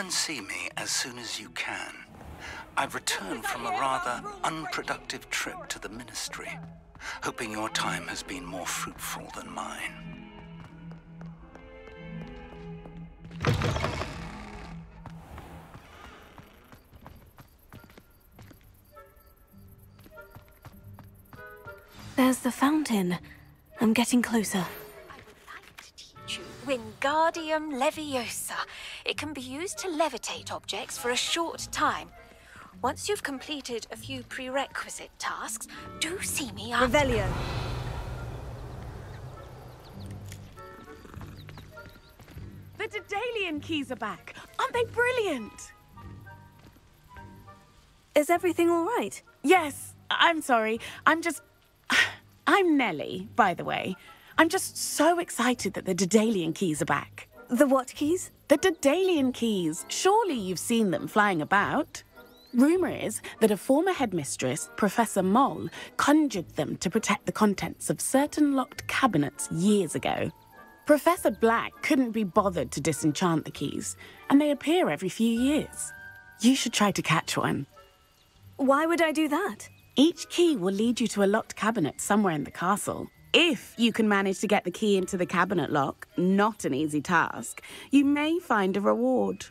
Come and see me as soon as you can. I've returned from a rather unproductive trip to the Ministry, hoping your time has been more fruitful than mine. There's the fountain. I'm getting closer. I would like to teach you Wingardium Leviosa. It can be used to levitate objects for a short time. Once you've completed a few prerequisite tasks, do see me after. Revelio. The Daedalian keys are back. Aren't they brilliant? Is everything all right? Yes, I'm sorry. I'm just. I'm Nellie, by the way. I'm just so excited that the Daedalian keys are back. The what keys? The Daedalian keys. Surely you've seen them flying about. Rumour is that a former headmistress, Professor Mole, conjured them to protect the contents of certain locked cabinets years ago. Professor Black couldn't be bothered to disenchant the keys, and they appear every few years. You should try to catch one. Why would I do that? Each key will lead you to a locked cabinet somewhere in the castle. If you can manage to get the key into the cabinet lock, not an easy task, you may find a reward.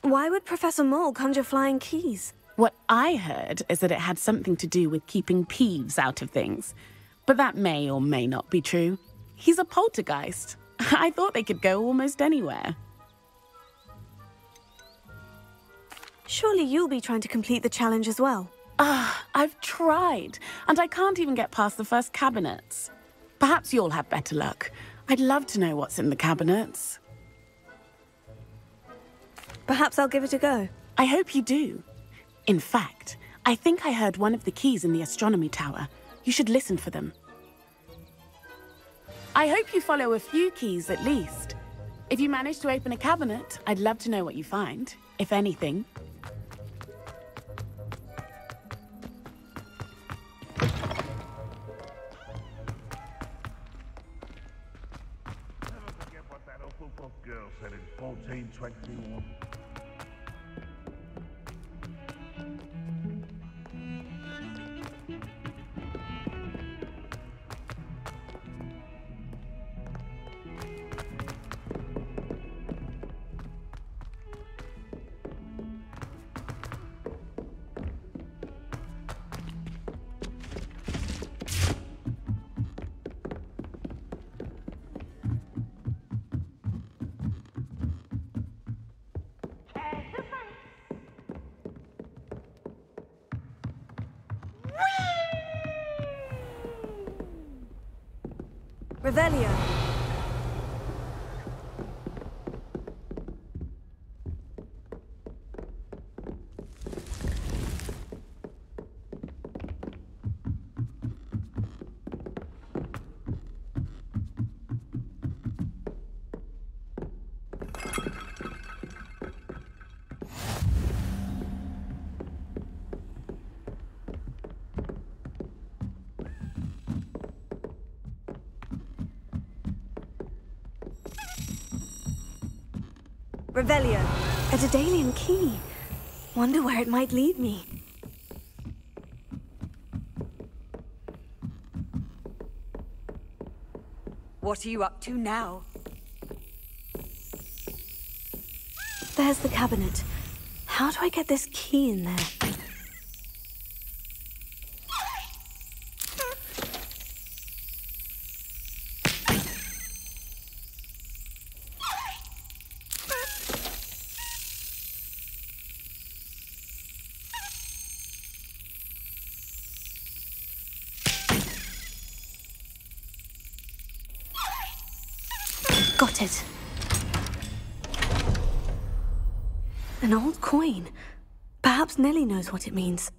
Why would Professor Mole conjure flying keys? What I heard is that it had something to do with keeping Peeves out of things. But that may or may not be true. He's a poltergeist. I thought they could go almost anywhere. Surely you'll be trying to complete the challenge as well. Ah, I've tried, and I can't even get past the first cabinets. Perhaps you'll have better luck. I'd love to know what's in the cabinets. Perhaps I'll give it a go. I hope you do. In fact, I think I heard one of the keys in the astronomy tower. You should listen for them. I hope you follow a few keys at least. If you manage to open a cabinet, I'd love to know what you find, if anything. Revelio. A Daedalian key. Wonder where it might lead me. What are you up to now? There's the cabinet. How do I get this key in there? Got it. An old coin. Perhaps Nellie knows what it means.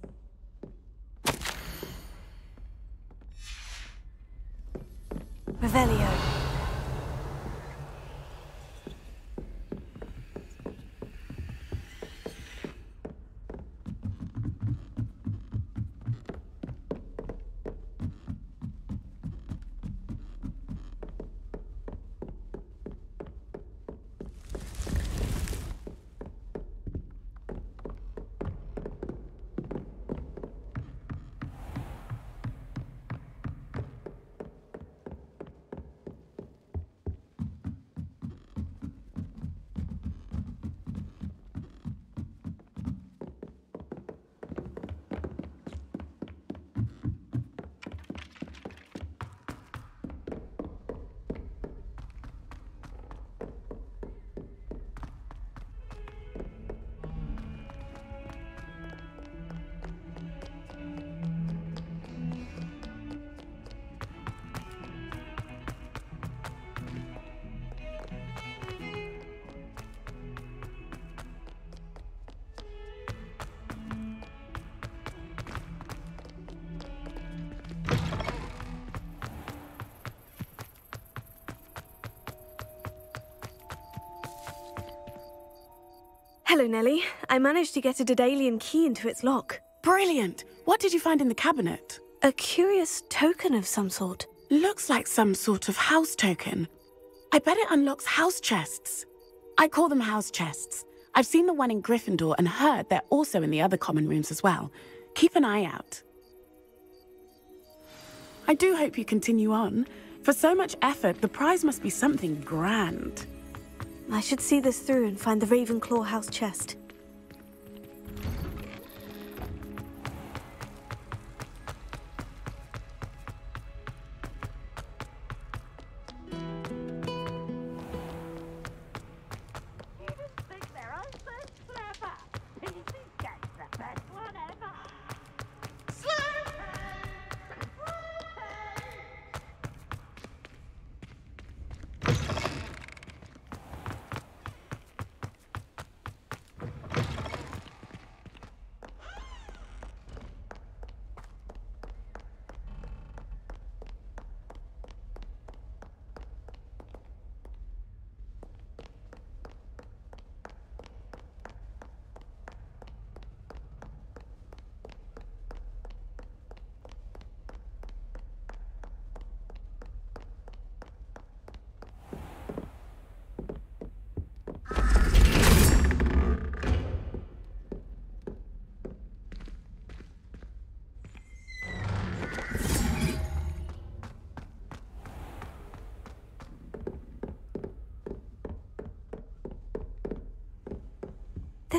Nellie. I managed to get a Daedalian key into its lock. Brilliant! What did you find in the cabinet? A curious token of some sort. Looks like some sort of house token. I bet it unlocks house chests. I call them house chests. I've seen the one in Gryffindor and heard they're also in the other common rooms as well. Keep an eye out. I do hope you continue on. For so much effort, the prize must be something grand. I should see this through and find the Ravenclaw house chest.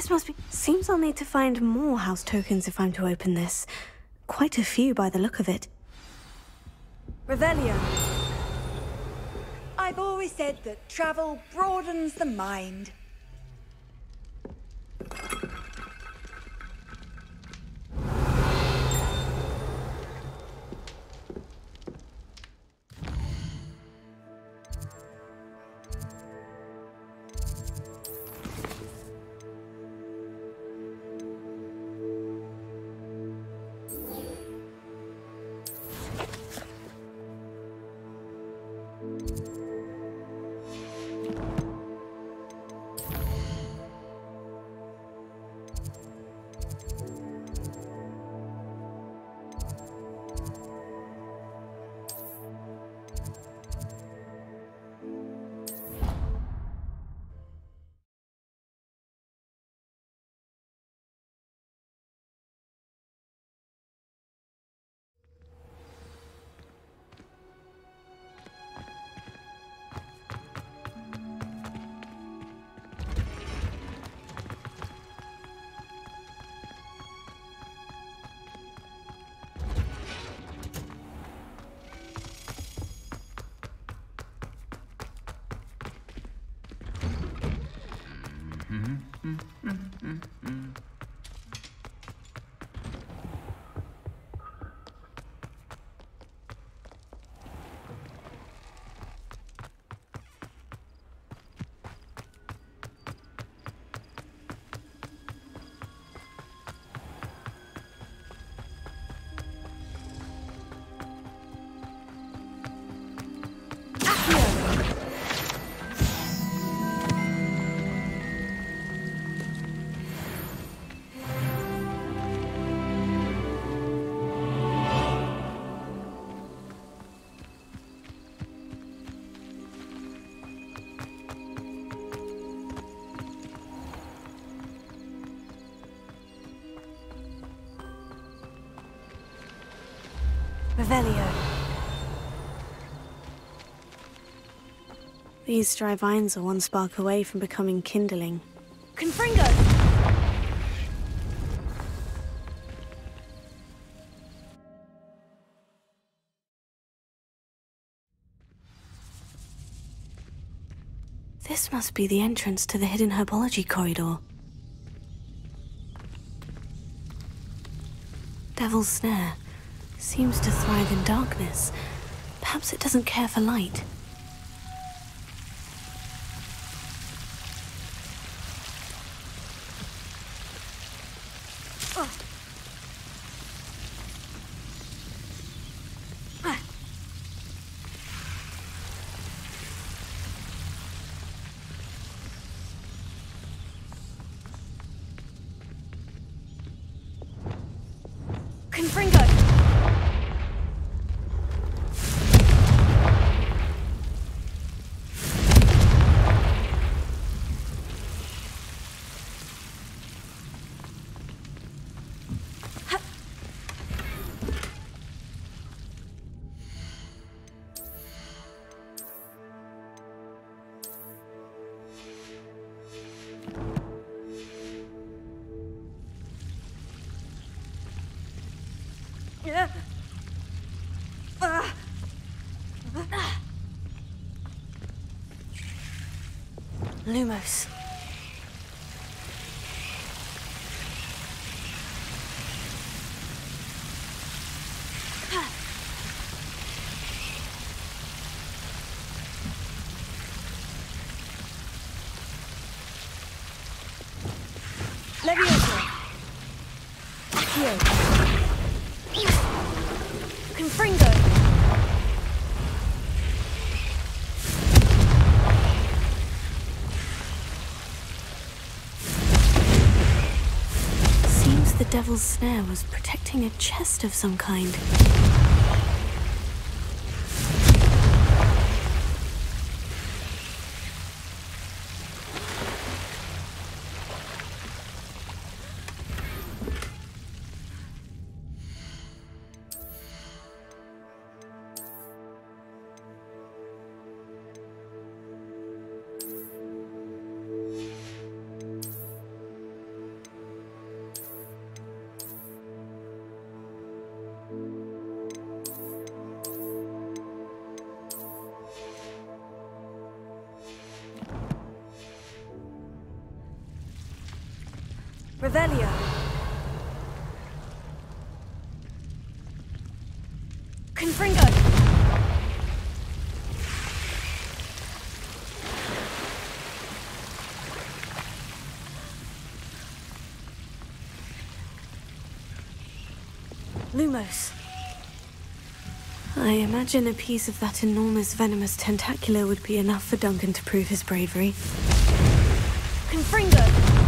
This must be... Seems I'll need to find more house tokens if I'm to open this. Quite a few by the look of it. Revelio. I've always said that travel broadens the mind. Revelio. These dry vines are one spark away from becoming kindling. Confringo! This must be the entrance to the hidden herbology corridor. Devil's Snare seems to thrive in darkness. Perhaps it doesn't care for light. Lumos. Devil's snare was protecting a chest of some kind. Lumos. I imagine a piece of that enormous venomous tentacula would be enough for Duncan to prove his bravery. Confringo!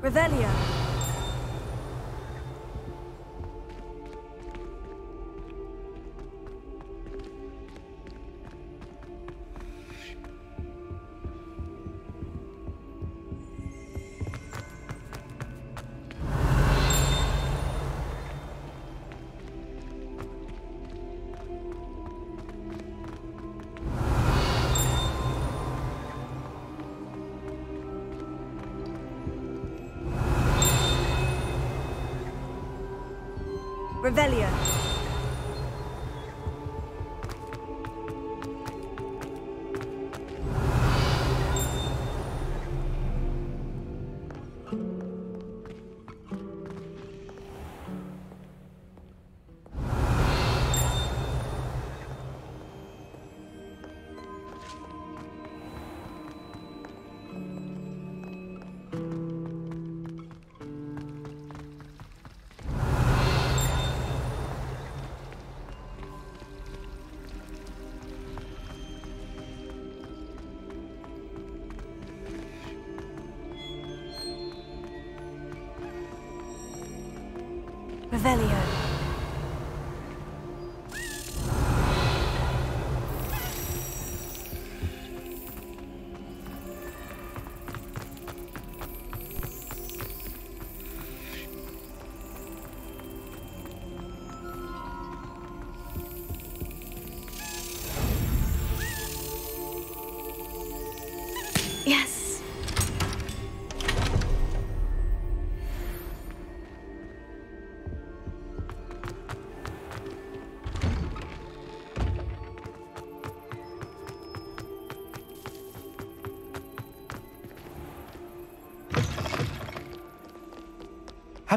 Revelio. Revelio.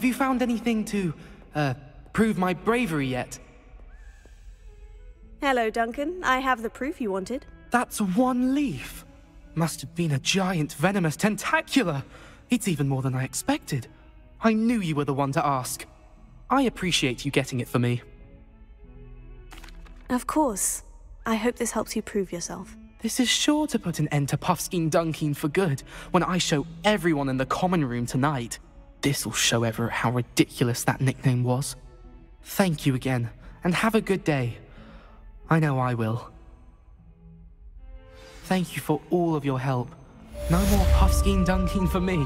Have you found anything to, uh, prove my bravery yet? Hello, Duncan. I have the proof you wanted. That's one leaf. Must have been a giant venomous tentacula. It's even more than I expected. I knew you were the one to ask. I appreciate you getting it for me. Of course. I hope this helps you prove yourself. This is sure to put an end to Puffskein Dunkeen for good when I show everyone in the common room tonight. This'll show Everett how ridiculous that nickname was. Thank you again, and have a good day. I know I will. Thank you for all of your help. No more Puffskein Dunkeen for me.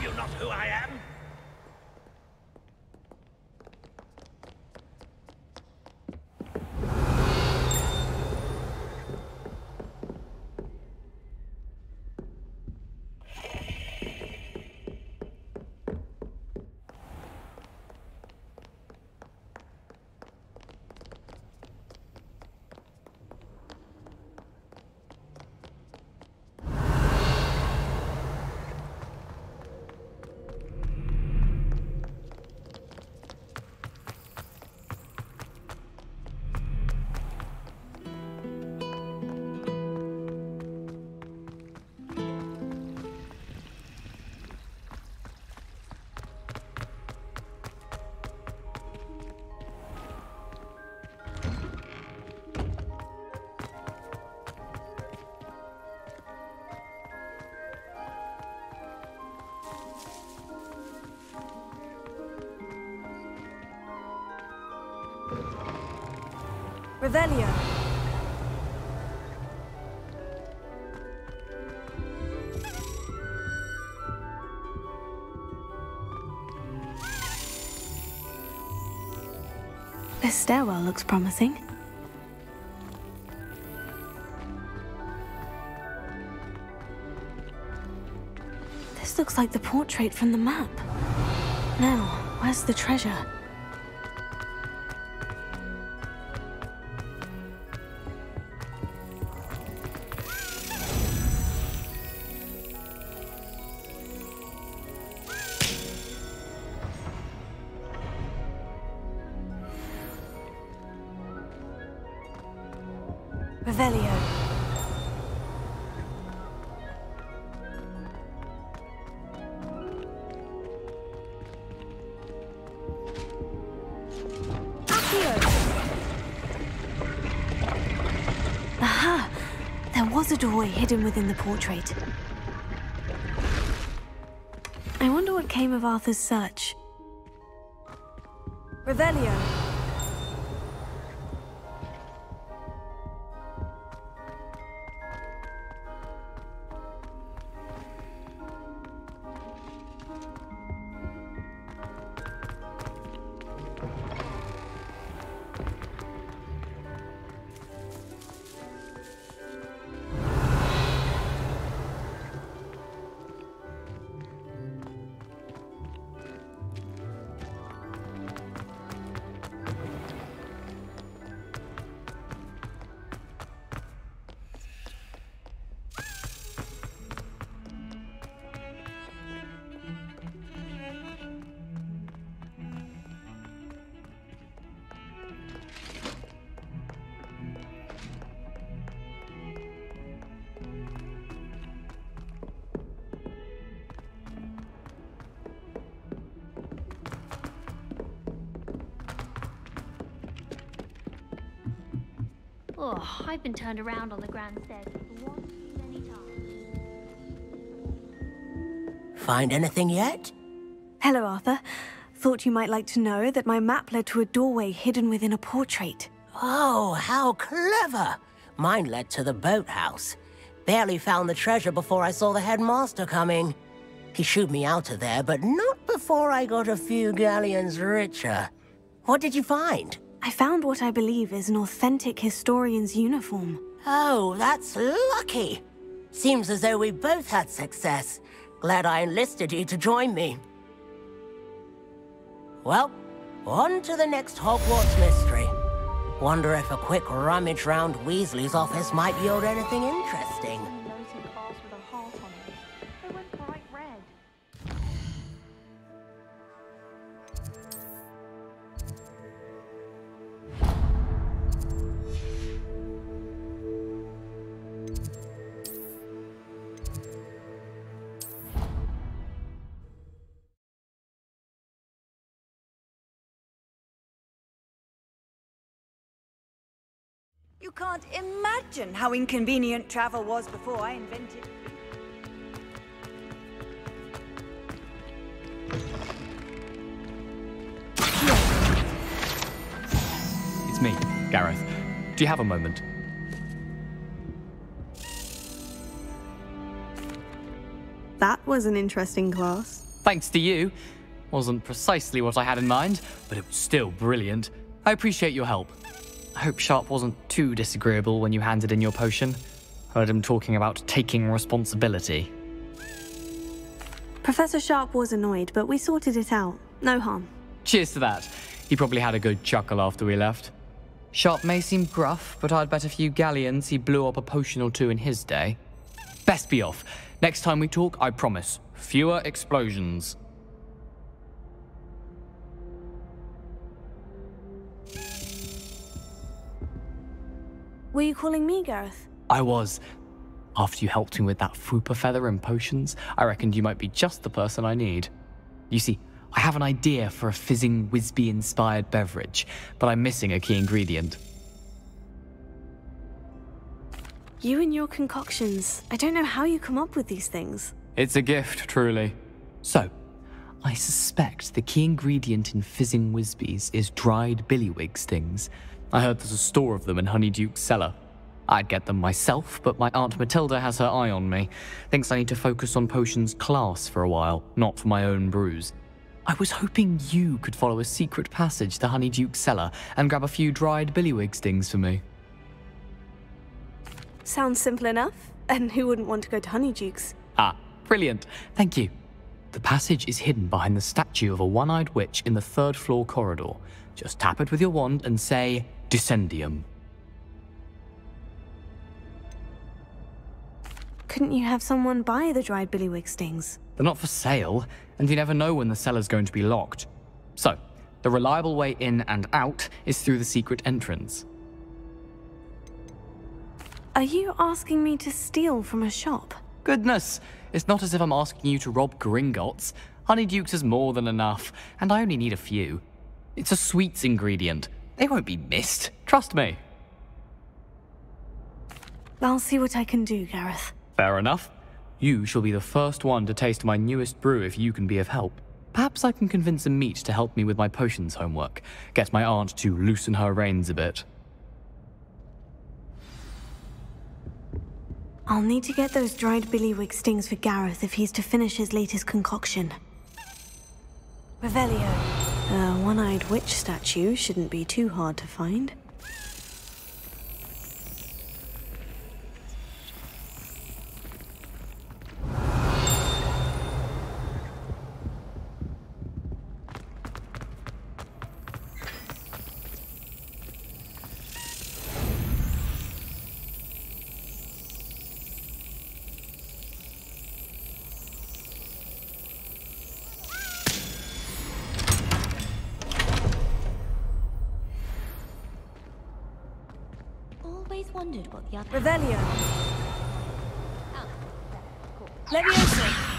Know you not who I am? Revelio. This stairwell looks promising. This looks like the portrait from the map. Now, where's the treasure? Doorway hidden within the portrait. I wonder what came of Arthur's search. Revelio. Oh, I've been turned around on the grand staircase one too many times. Find anything yet? Hello, Arthur. Thought you might like to know that my map led to a doorway hidden within a portrait. Oh, how clever! Mine led to the boathouse. Barely found the treasure before I saw the headmaster coming. He shooed me out of there, but not before I got a few galleons richer. What did you find? I found what I believe is an authentic historian's uniform. Oh, that's lucky. Seems as though we both had success. Glad I enlisted you to join me. Well, on to the next Hogwarts mystery. Wonder if a quick rummage round Weasley's office might yield anything interesting. You can't imagine how inconvenient travel was before I invented. It's me, Garreth. Do you have a moment? That was an interesting class. Thanks to you. Wasn't precisely what I had in mind, but it was still brilliant. I appreciate your help. I hope Sharp wasn't too disagreeable when you handed in your potion. Heard him talking about taking responsibility. Professor Sharp was annoyed, but we sorted it out. No harm. Cheers to that. He probably had a good chuckle after we left. Sharp may seem gruff, but I'd bet a few galleons he blew up a potion or two in his day. Best be off. Next time we talk, I promise. Fewer explosions. Were you calling me, Garreth? I was. After you helped me with that Fwooper feather and potions, I reckoned you might be just the person I need. You see, I have an idea for a fizzing Whizbee inspired beverage, but I'm missing a key ingredient. You and your concoctions. I don't know how you come up with these things. It's a gift, truly. So, I suspect the key ingredient in fizzing Whizbees is dried billywig stings. I heard there's a store of them in Honeyduke's cellar. I'd get them myself, but my Aunt Matilda has her eye on me. Thinks I need to focus on potions class for a while, not for my own brews. I was hoping you could follow a secret passage to Honeyduke's cellar and grab a few dried billywig stings for me. Sounds simple enough. And who wouldn't want to go to Honeyduke's? Ah, brilliant. Thank you. The passage is hidden behind the statue of a one eyed witch in the third floor corridor. Just tap it with your wand and say, Dissendium. Couldn't you have someone buy the dried billywig stings? They're not for sale, and you never know when the cellar's going to be locked. So, the reliable way in and out is through the secret entrance. Are you asking me to steal from a shop? Goodness, it's not as if I'm asking you to rob Gringotts. Honeydukes is more than enough, and I only need a few. It's a sweets ingredient. They won't be missed. Trust me. I'll see what I can do, Garreth. Fair enough. You shall be the first one to taste my newest brew if you can be of help. Perhaps I can convince Amit to help me with my potions homework. Get my aunt to loosen her reins a bit. I'll need to get those dried billywig stings for Garreth if he's to finish his latest concoction. Revelio. A one-eyed witch statue shouldn't be too hard to find. Always wondered what the other. Revelio. Cool. Levioso.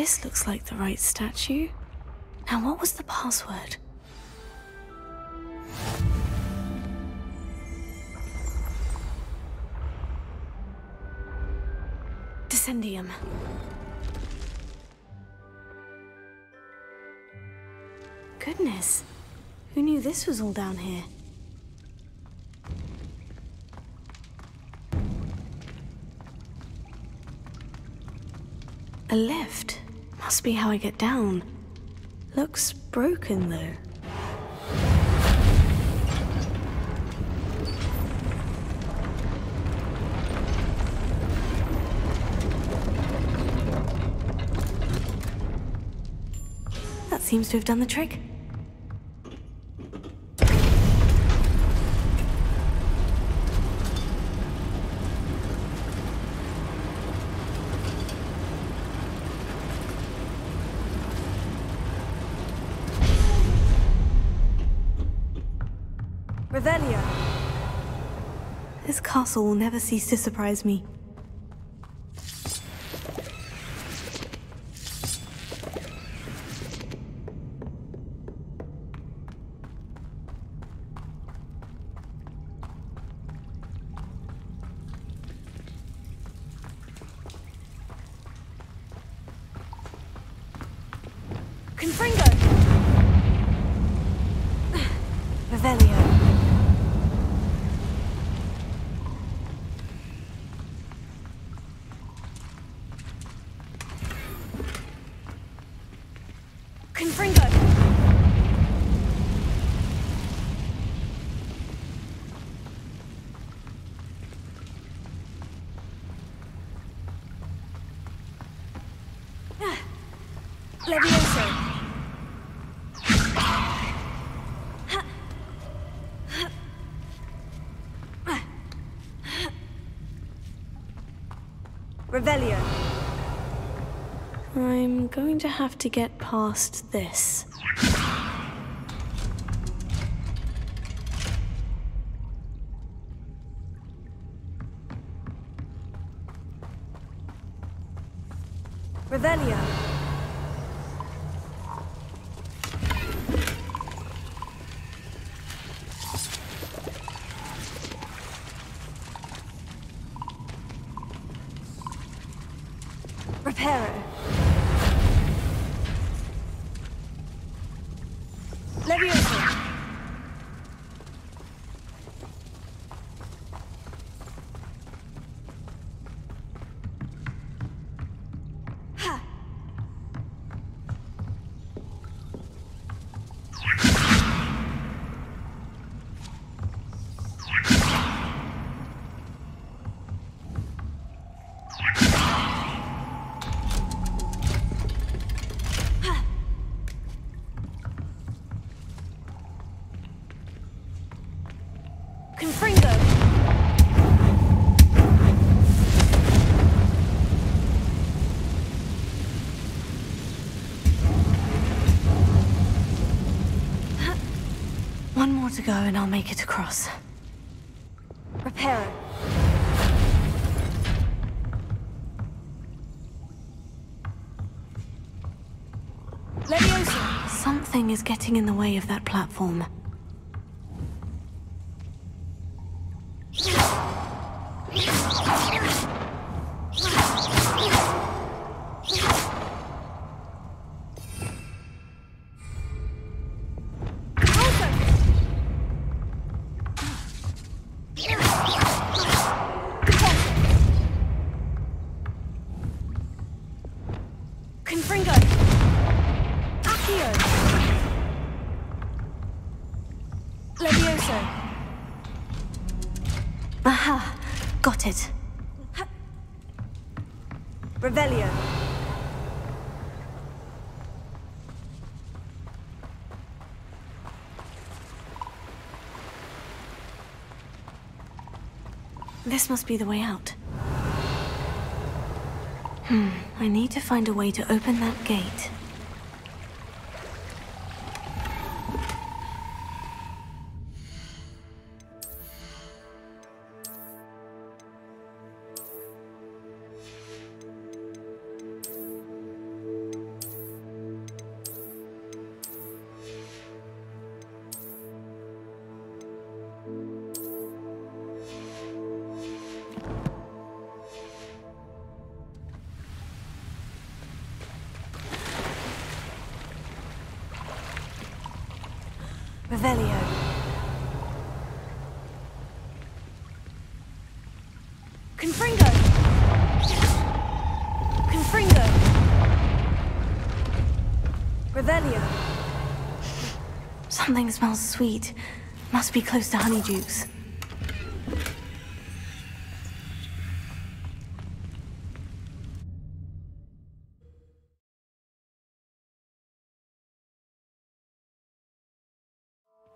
This looks like the right statue. Now, what was the password? Dissendium. Goodness. Who knew this was all down here? A lift. Must be how I get down. Looks broken, though. That seems to have done the trick. Castle will never cease to surprise me. Confringo! Revelio. Confringo! Ah. Levioso! Revelio. I'm going to have to get past this. One more to go and I'll make it across. Reparo. Levioso. Something is getting in the way of that platform. This must be the way out. Hmm, I need to find a way to open that gate. Smells sweet. Must be close to Honeydukes.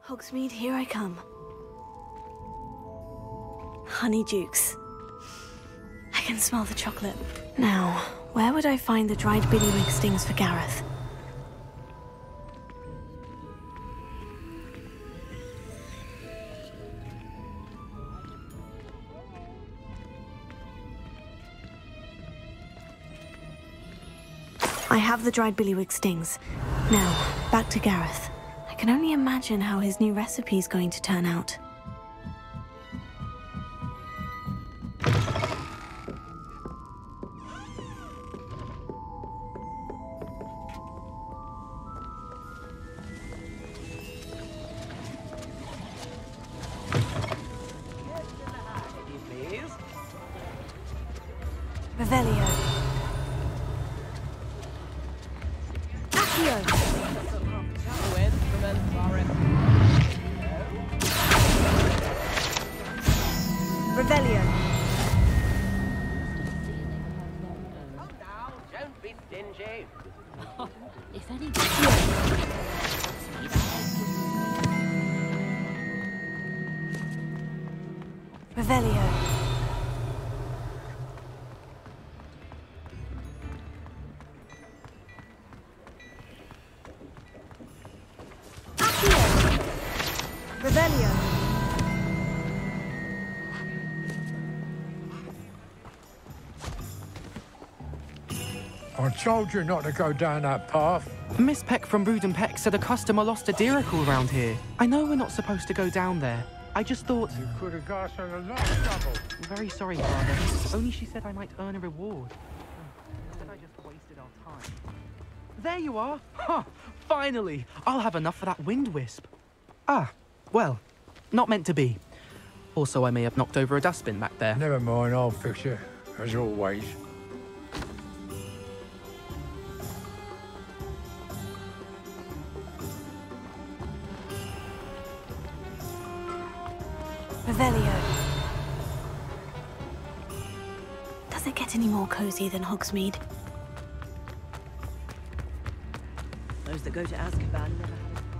Hogsmeade, here I come. Honeydukes. I can smell the chocolate. Now, where would I find the dried billywig stings for Garreth? Have the dried billywig stings. Now, back to Garreth. I can only imagine how his new recipe is going to turn out. Told you not to go down that path. Miss Peck from Brood and Peck said a customer lost a Diricawl around here. I know we're not supposed to go down there. I just thought... You could have got us a lot of trouble. Very sorry, Father. Only she said I might earn a reward. Instead, I just wasted our time. There you are! Huh! Finally! I'll have enough for that wind wisp. Ah, well, not meant to be. Also, I may have knocked over a dustbin back there. Never mind, I'll fix it, as always. Does it get any more cozy than Hogsmeade? Those that go to Azkaban never have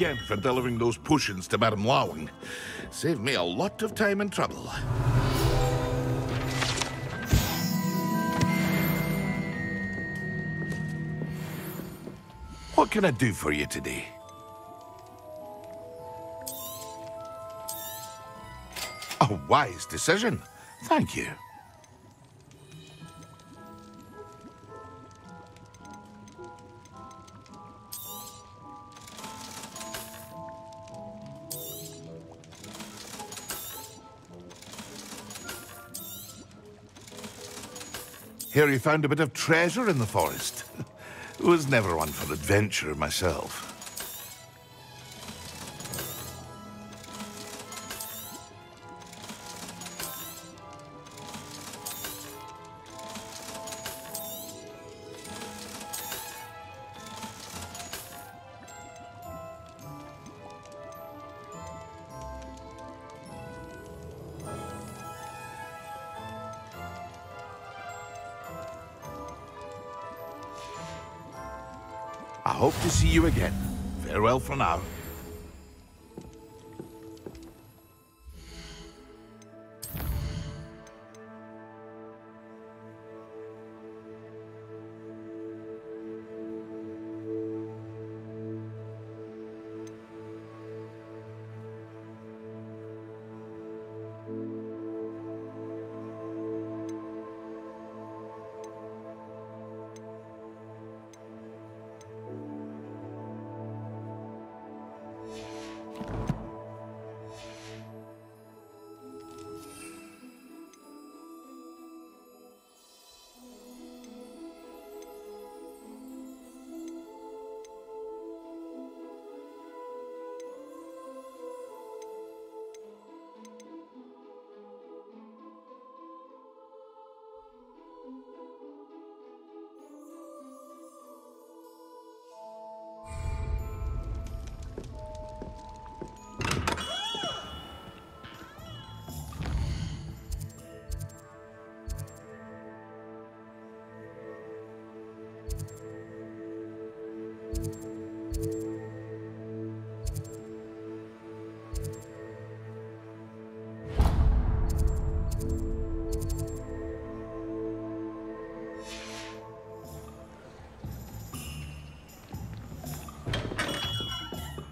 again for delivering those potions to Madame Lawing. Saved me a lot of time and trouble. What can I do for you today? A wise decision. Thank you. Hear you found a bit of treasure in the forest. Was never one for adventure myself. See you again. Farewell for now.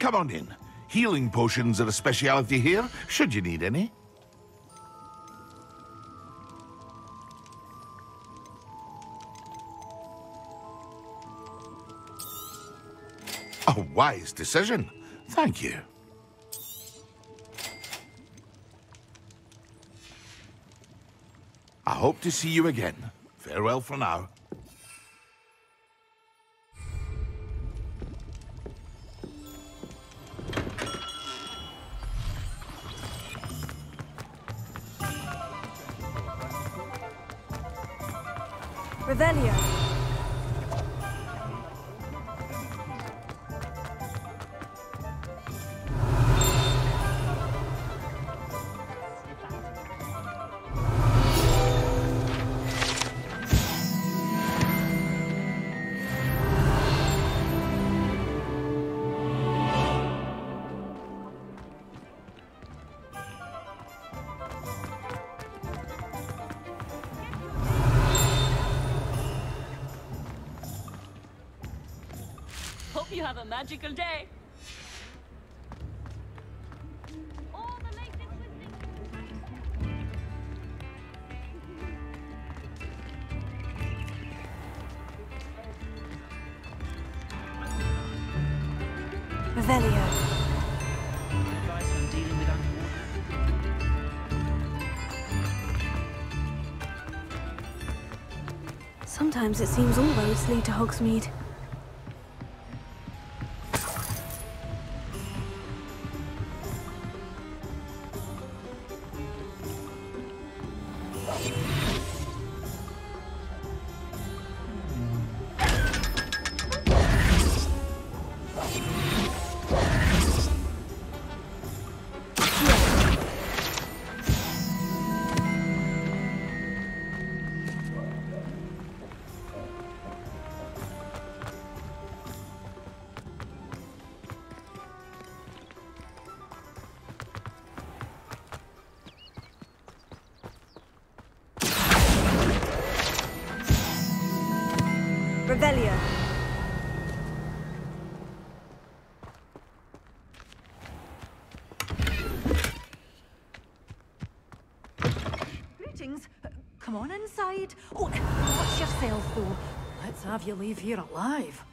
Come on in. Healing potions are a speciality here, should you need any. A wise decision. Thank you. I hope to see you again. Farewell for now. Have a magical day. Sometimes it seems all roads lead to Hogsmeade. Inside. Oh, watch yourself, though. Let's have you leave here alive.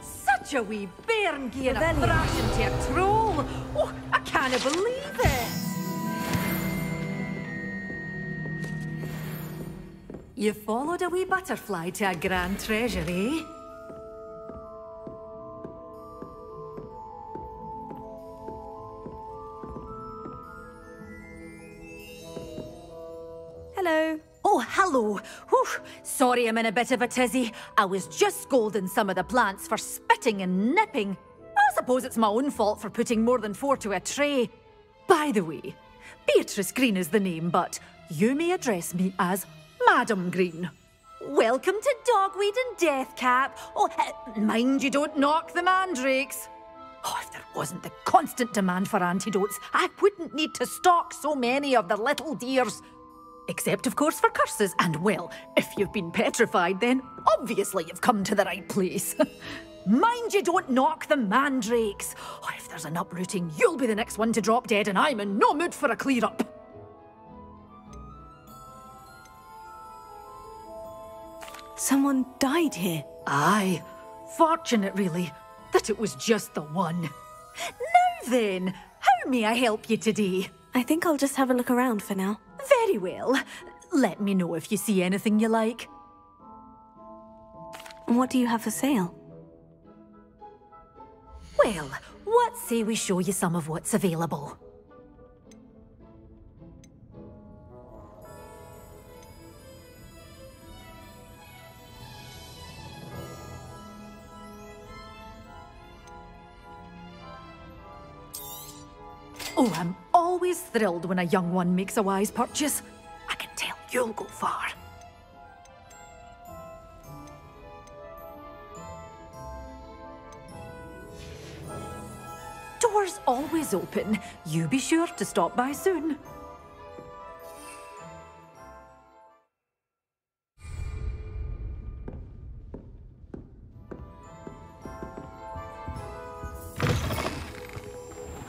Such a wee bairn giving a thrashing to a troll. Oh, I can't believe it. You followed a wee butterfly to a grand treasure, eh? Hello. Oh, hello. Whew. Sorry I'm in a bit of a tizzy. I was just scolding some of the plants for spitting and nipping. I suppose it's my own fault for putting more than four to a tray. By the way, Beatrice Green is the name, but you may address me as Madam Green. Welcome to Dogweed and Deathcap. Oh, uh, mind you don't knock the mandrakes. Oh, if there wasn't the constant demand for antidotes, I wouldn't need to stock so many of the little dears. Except, of course, for curses. And, well, if you've been petrified, then obviously you've come to the right place. Mind you don't knock the mandrakes. Oh, if there's an uprooting, you'll be the next one to drop dead, and I'm in no mood for a clear up. Someone died here. Aye. Fortunate, really, that it was just the one. Now then, how may I help you today? I think I'll just have a look around for now. Very well. Let me know if you see anything you like. What do you have for sale? Well, what say we show you some of what's available? Oh, I'm always thrilled when a young one makes a wise purchase. I can tell you'll go far. Doors always open. You be sure to stop by soon.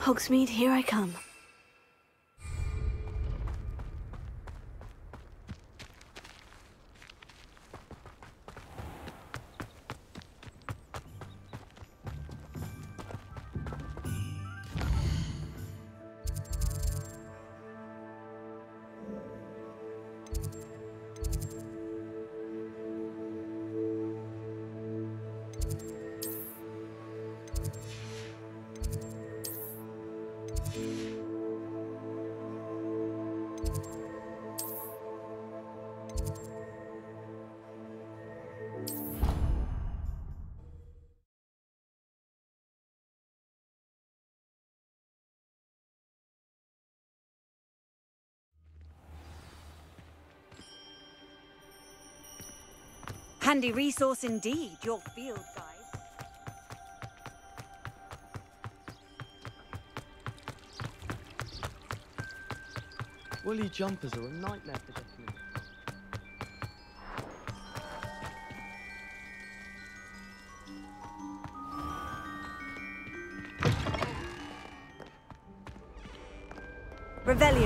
Hogsmeade, here I come. Handy resource indeed, your field guide. Woolly jumpers are a nightmare for in. Revelio.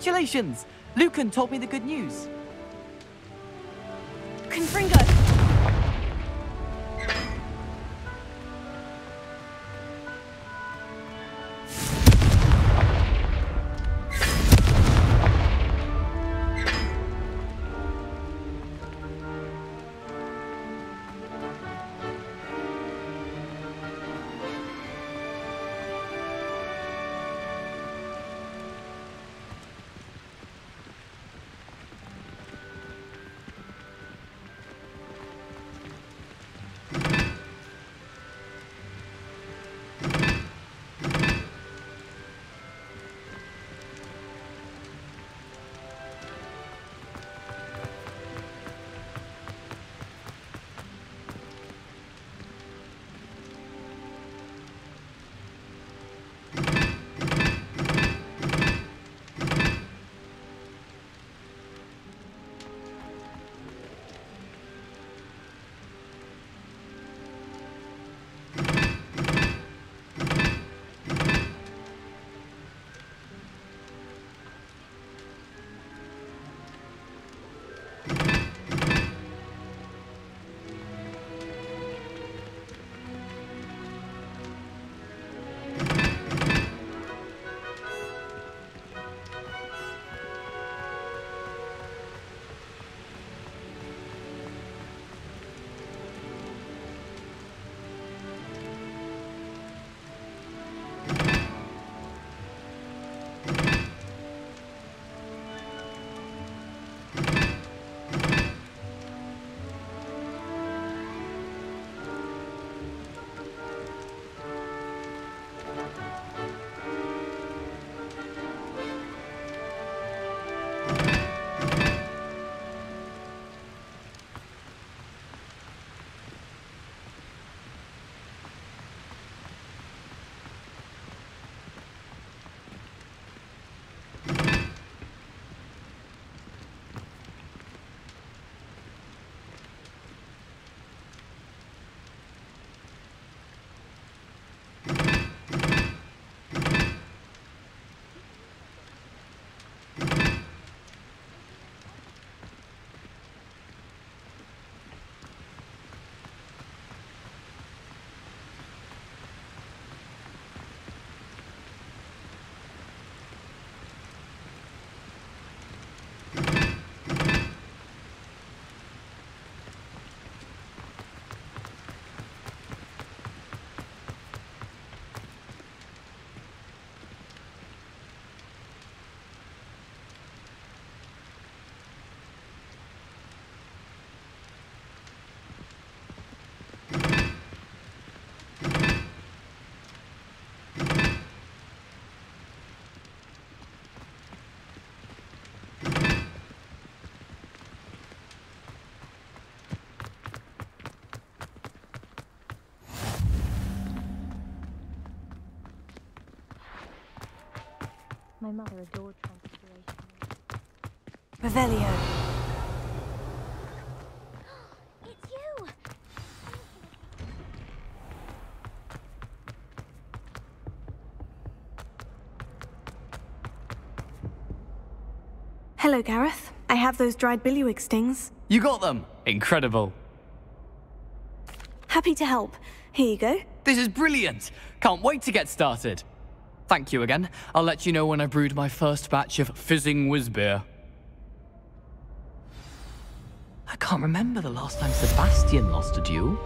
Congratulations! Lucan told me the good news. My mother adored Transfiguration. Revelio. It's you! Hello, Garreth. I have those dried billywig stings. You got them! Incredible. Happy to help. Here you go. This is brilliant! Can't wait to get started. Thank you again. I'll let you know when I brewed my first batch of fizzing whizbee. I can't remember the last time Sebastian lost a duel.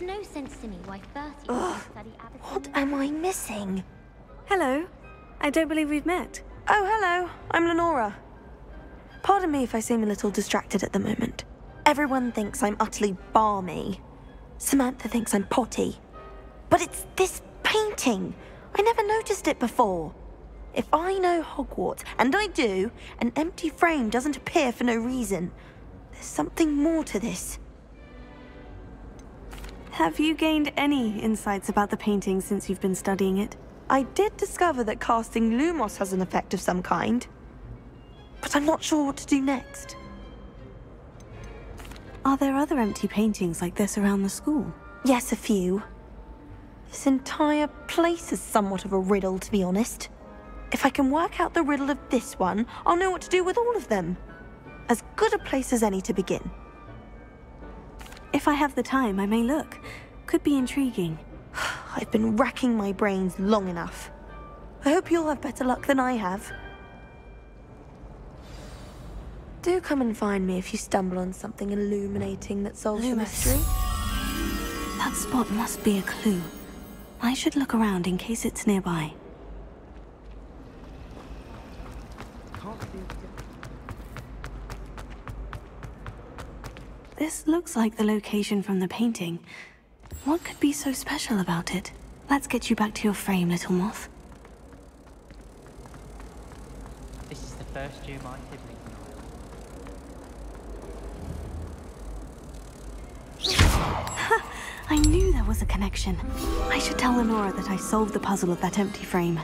Makes no sense to me why first you Ugh, study Abbott. What am I missing? Hello. I don't believe we've met. Oh, hello. I'm Lenora. Pardon me if I seem a little distracted at the moment. Everyone thinks I'm utterly balmy. Samantha thinks I'm potty. But it's this painting. I never noticed it before. If I know Hogwarts, and I do, an empty frame doesn't appear for no reason. There's something more to this. Have you gained any insights about the painting since you've been studying it? I did discover that casting Lumos has an effect of some kind. But I'm not sure what to do next. Are there other empty paintings like this around the school? Yes, a few. This entire place is somewhat of a riddle, to be honest. If I can work out the riddle of this one, I'll know what to do with all of them. As good a place as any to begin. If I have the time, I may look. Could be intriguing. I've been racking my brains long enough. I hope you'll have better luck than I have. Do come and find me if you stumble on something illuminating that solves the mystery. That spot must be a clue. I should look around in case it's nearby. This looks like the location from the painting. What could be so special about it? Let's get you back to your frame, little moth. This is the first year my siblings I knew there was a connection. I should tell Lenora that I solved the puzzle of that empty frame.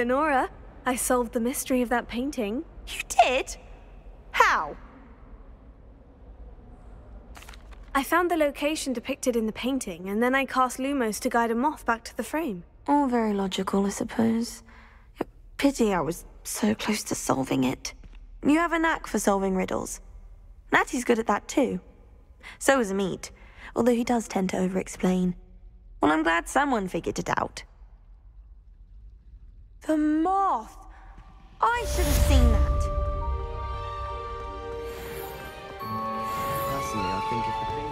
Lenora, I solved the mystery of that painting. You did? How? I found the location depicted in the painting, and then I cast Lumos to guide a moth back to the frame. All very logical, I suppose. Pity I was so close to solving it. You have a knack for solving riddles. Natty's good at that too. So is Amit, although he does tend to over-explain. Well, I'm glad someone figured it out. The moth! I should have seen that. Personally, I think if the thing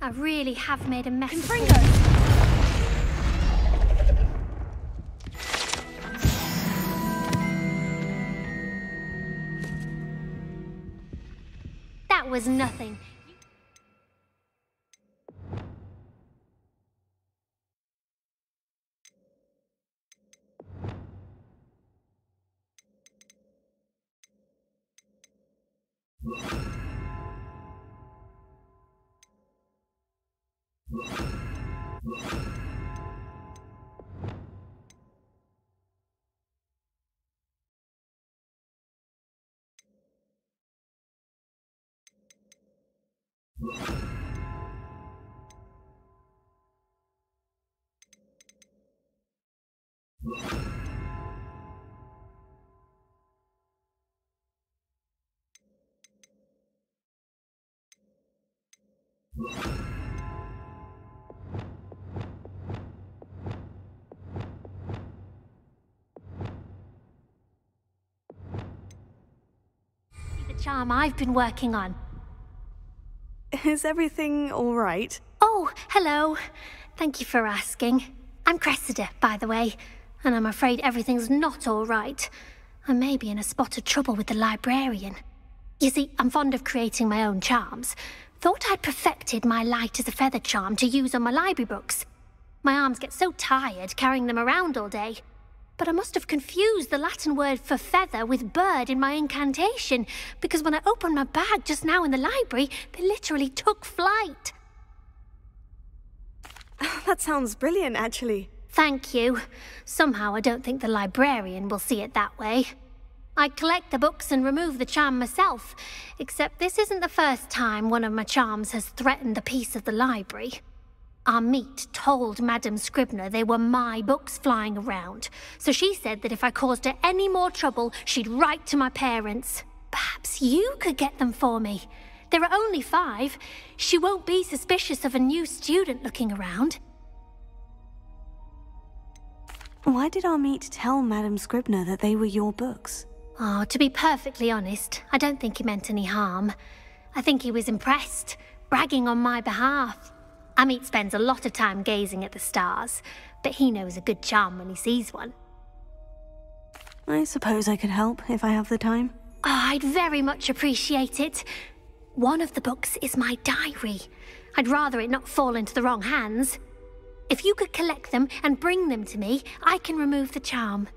I really have made a mess. Confringo! That was nothing. Blah. The charm I've been working on. Is everything all right? Oh, hello. Thank you for asking. I'm Cressida, by the way, and I'm afraid everything's not all right. I may be in a spot of trouble with the librarian. You see, I'm fond of creating my own charms. Thought I'd perfected my light as a feather charm to use on my library books. My arms get so tired carrying them around all day. But I must have confused the Latin word for feather with bird in my incantation, because when I opened my bag just now in the library, they literally took flight. That sounds brilliant, actually. Thank you. Somehow I don't think the librarian will see it that way. I collect the books and remove the charm myself, except this isn't the first time one of my charms has threatened the peace of the library. Amit told Madame Scribner they were my books flying around, so she said that if I caused her any more trouble, she'd write to my parents. Perhaps you could get them for me. There are only five. She won't be suspicious of a new student looking around. Why did Amit tell Madame Scribner that they were your books? Oh, to be perfectly honest, I don't think he meant any harm. I think he was impressed, bragging on my behalf. Amit spends a lot of time gazing at the stars, but he knows a good charm when he sees one. I suppose I could help if I have the time. Oh, I'd very much appreciate it. One of the books is my diary. I'd rather it not fall into the wrong hands. If you could collect them and bring them to me, I can remove the charm.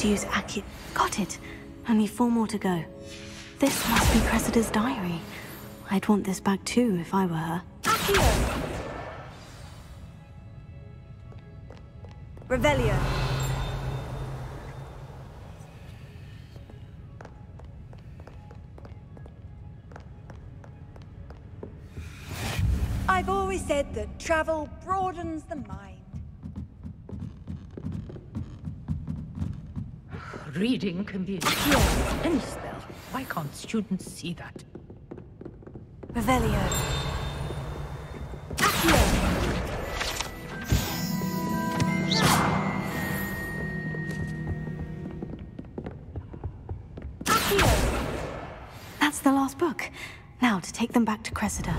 To use Accio. Got it. Only four more to go. This must be Cressida's diary. I'd want this back too if I were her. Revelio. I've always said that travel broadens the mind. Reading can be pure as any spell. Why can't students see that? Revelio. That's the last book. Now to take them back to Cressida.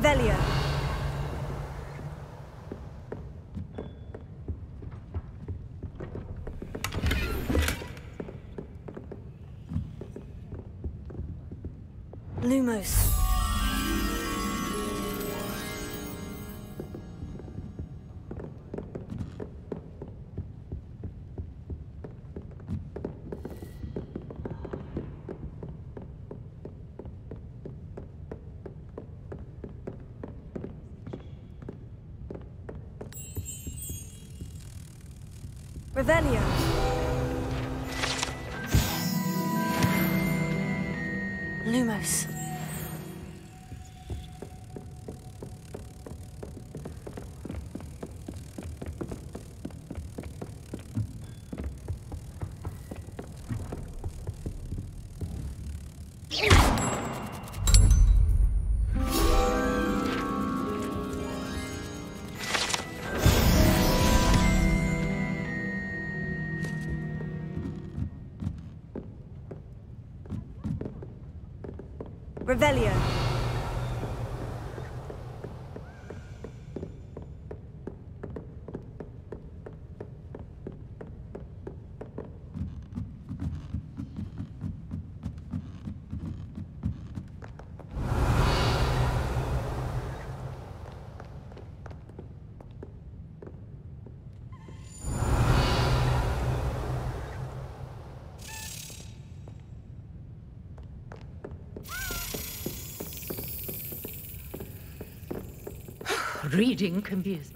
Revelio. Revelio. Reading can be as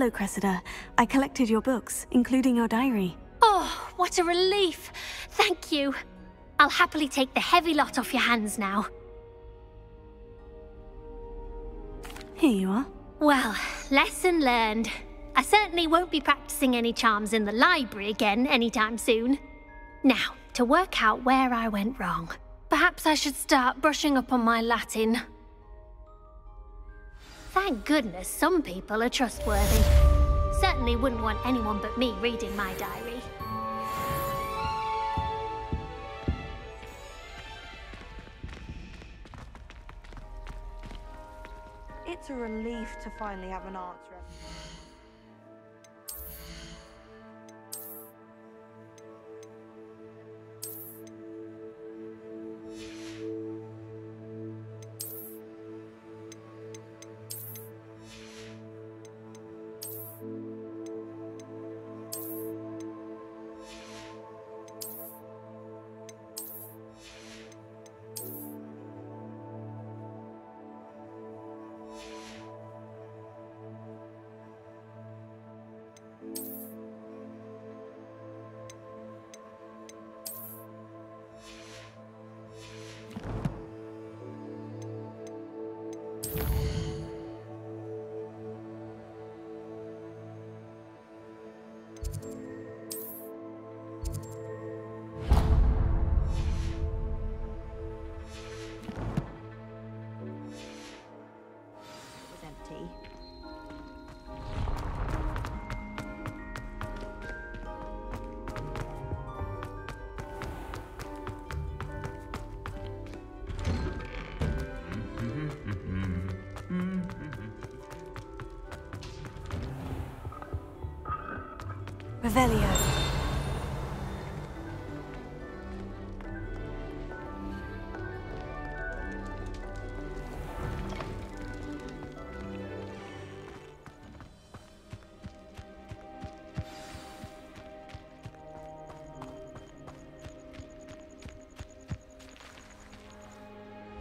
Hello, Cressida. I collected your books, including your diary. Oh, what a relief. Thank you. I'll happily take the heavy lot off your hands now. Here you are. Well, lesson learned. I certainly won't be practicing any charms in the library again anytime soon. Now, to work out where I went wrong. Perhaps I should start brushing up on my Latin. Thank goodness some people are trustworthy. Certainly wouldn't want anyone but me reading my diary. It's a relief to finally have an answer. Revelio.